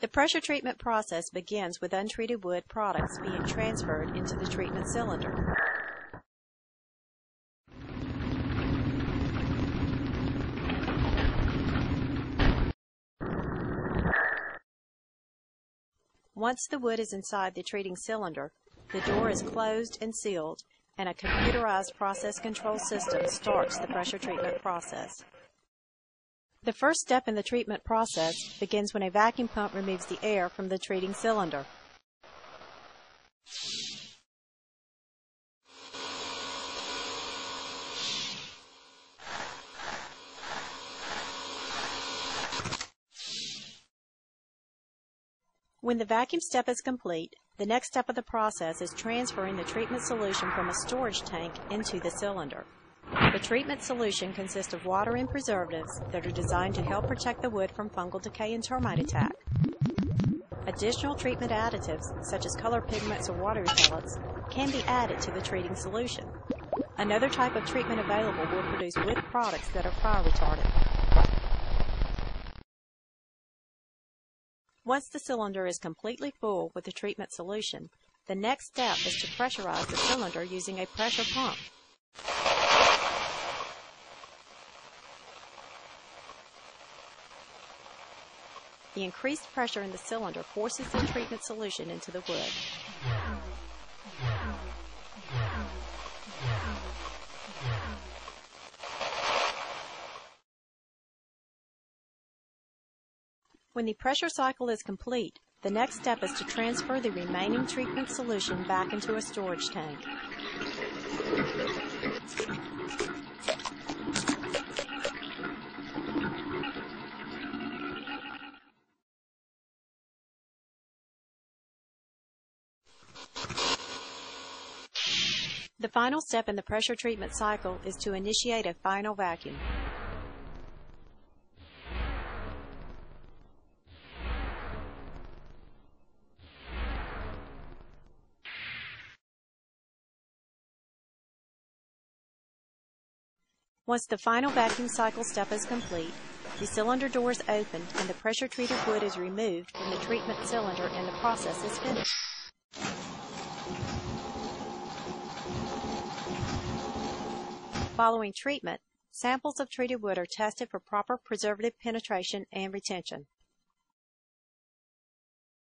The pressure treatment process begins with untreated wood products being transferred into the treatment cylinder. Once the wood is inside the treating cylinder, the door is closed and sealed, and a computerized process control system starts the pressure treatment process. The first step in the treatment process begins when a vacuum pump removes the air from the treating cylinder. When the vacuum step is complete, the next step of the process is transferring the treatment solution from a storage tank into the cylinder. The treatment solution consists of water and preservatives that are designed to help protect the wood from fungal decay and termite attack. Additional treatment additives, such as color pigments or water repellents, can be added to the treating solution. Another type of treatment available will produce wood products that are fire retardant. Once the cylinder is completely full with the treatment solution, the next step is to pressurize the cylinder using a pressure pump. The increased pressure in the cylinder forces the treatment solution into the wood. When the pressure cycle is complete, the next step is to transfer the remaining treatment solution back into a storage tank. The final step in the pressure treatment cycle is to initiate a final vacuum. Once the final vacuum cycle step is complete, the cylinder door is opened and the pressure treated wood is removed from the treatment cylinder and the process is finished. Following treatment, samples of treated wood are tested for proper preservative penetration and retention.